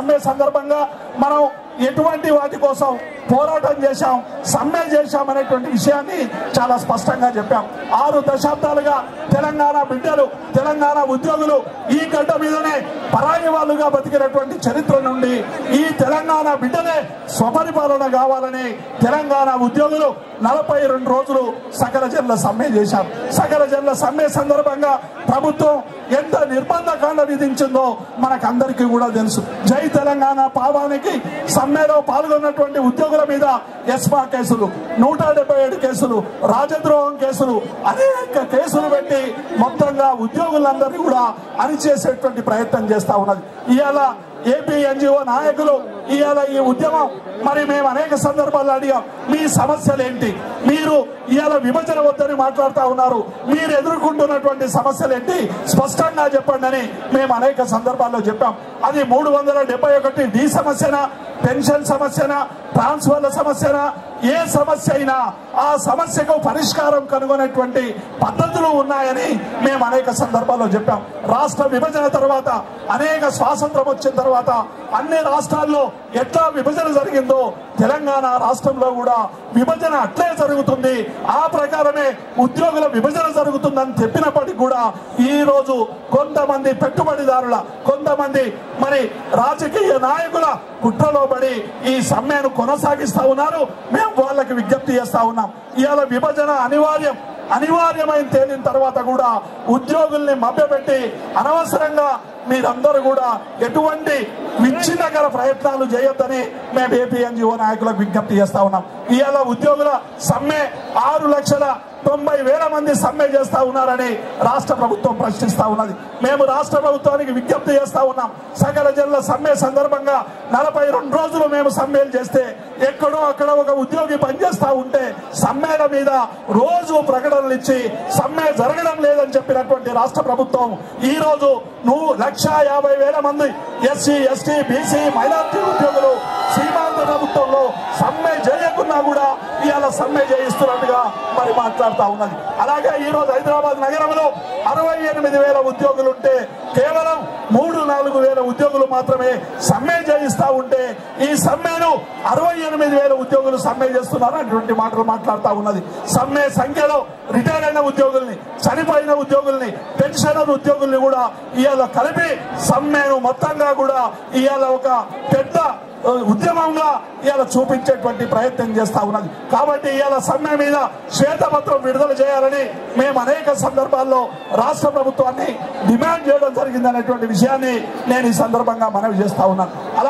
సమ్మె సందర్భంగా మనం ఎటువంటి వాటి కోసం పోరాటం చేశాం సమ్మె చేశాం అనేటువంటి విషయాన్ని చాలా స్పష్టంగా చెప్పాం. ఆరు దశాబ్దాలుగా తెలంగాణ బిడ్డలు తెలంగాణ ఉద్యోగులు ఈ గడ్డ మీదనే పరాయి వాళ్ళుగా బతికినటువంటి చరిత్ర నుండి ఈ తెలంగాణ బిడ్డలే స్వపరిపాలన కావాలని తెలంగాణ ఉద్యోగులు నలభై రెండు రోజులు సకల జన్ల సమ్మె చేశారు సకల జన్ల సమ్మె సందర్భంగా ప్రభుత్వం ఎంత నిర్బంధకాండ విధించిందో మనకందరికీ కూడా తెలుసు. జై తెలంగాణ పావానికి సమ్మెలో పాల్గొన్నటువంటి ఉద్యోగుల మీద ఎస్పా కేసులు నూట డెబ్బై ఏడు కేసులు రాజద్రోహం కేసులు అనేక కేసులు పెట్టి మొత్తంగా ఉద్యోగులందరినీ కూడా అణిచేసేటువంటి ప్రయత్నం చేస్తా ఉన్నది. ఇవాళ ఏపీ ఎన్జిఓ నాయకులు ఇవాళ ఈ ఉద్యమం. మరి మేము అనేక సందర్భాల్లో అడిగాం మీ సమస్యలు ఏంటి మీరు ఇవాళ విభజన వద్దని మాట్లాడుతూ ఉన్నారు. మీరు ఎదుర్కొంటున్నటువంటి సమస్యలు ఏంటి స్పష్టంగా చెప్పండి అని మేము అనేక సందర్భాల్లో చెప్పాం. అది మూడు వందల డెబ్బై ఒకటి డి సమస్యనా పెన్షన్ సమస్యనా ట్రాన్స్ఫర్ల సమస్యనా ఏ సమస్య అయినా ఆ సమస్యకు పరిష్కారం కనుగొనేటువంటి పద్ధతులు ఉన్నాయని మేము అనేక సందర్భాల్లో చెప్పాం. రాష్ట్ర విభజన తర్వాత అనేక స్వాతంత్రం వచ్చిన తర్వాత అన్ని రాష్ట్రాల్లో ఎట్లా విభజన జరిగిందో తెలంగాణ రాష్ట్రంలో కూడా విభజన అట్లే జరుగుతుంది. ఆ ప్రకారమే ఉద్యోగుల విభజన జరుగుతుందని చెప్పినప్పటికీ కూడా ఈరోజు కొంతమంది పెట్టుబడిదారుల కొంతమంది మరి రాజకీయ నాయకుల కుట్రలో పడి ఈ సమ్మెను కొనసాగిస్తా ఉన్నారు. మేము వాళ్ళకి విజ్ఞప్తి చేస్తా ఉన్నాం. ఇవాళ విభజన అనివార్యం. అనివార్యమైన తేలిన తర్వాత కూడా ఉద్యోగుల్ని మభ్యపెట్టి అనవసరంగా మీరందరూ కూడా ఎటువంటి విచ్ఛిన్నకర ప్రయత్నాలు చేయొద్దని మేము ఏపీఎన్జిఓ నాయకులకు విజ్ఞప్తి చేస్తా ఉన్నాం. ఇవాళ ఉద్యోగుల సమ్మె ఆరు లక్షల తొంభై వేల మంది సమ్మె చేస్తా ఉన్నారని రాష్ట్ర ప్రభుత్వం ప్రశ్నిస్తా ఉన్నది. మేము రాష్ట్ర ప్రభుత్వానికి విజ్ఞప్తి చేస్తా ఉన్నాం. సకల జిల్లా సమ్మె సందర్భంగా నలభై రెండు రోజులు మేము సమ్మెలు చేస్తే ఎక్కడో అక్కడ ఒక ఉద్యోగి పనిచేస్తా ఉంటే సమ్మెల మీద రోజు ప్రకటనలు ఇచ్చి సమ్మె జరగడం లేదని చెప్పినటువంటి రాష్ట్ర ప్రభుత్వం ఈ రోజు నువ్వు లక్ష యాభై వేల మంది ఎస్సీ ఎస్టీ బీసీ మైనార్టీ ఉద్యోగులు సీమాంధ్ర ప్రభుత్వంలో సమ్మె కూడా ఇవాళ సమ్మె చేయిస్తున్నట్టుగా మరి మాట్లాడుతూ ఉన్నది. అలాగే ఈ రోజు హైదరాబాద్ నగరంలో అరవై ఎనిమిది వేల ఉద్యోగులు ఉంటే కేవలం మూడు నాలుగు వేల ఉద్యోగులు మాత్రమే సమ్మె చేయిస్తూ ఉంటే ఈ సమ్మెను అరవై ఎనిమిది వేల ఉద్యోగులు సమ్మె చేస్తున్నారు అటువంటి మాటలు మాట్లాడుతూ ఉన్నది. సమ్మె సంఖ్యలో రిటైర్ అయిన ఉద్యోగుల్ని చనిపోయిన ఉద్యోగుల్ని పెన్షనర్ ఉద్యోగుల్ని కూడా ఇవాళ కలిపి సమ్మెను మొత్తంగా కూడా ఇవాళ ఒక పెద్ద ఉద్యమంగా ఇవాళ చూపించేటువంటి ప్రయత్నం చేస్తా ఉన్నది. కాబట్టి ఇవాళ సమ్మె మీద శ్వేతపత్రం విడుదల చేయాలని మేము అనేక సందర్భాల్లో రాష్ట్ర ప్రభుత్వాన్ని డిమాండ్ చేయడం జరిగిందనేటువంటి విషయాన్ని నేను ఈ సందర్భంగా మనవి చేస్తా ఉన్నాను. అలా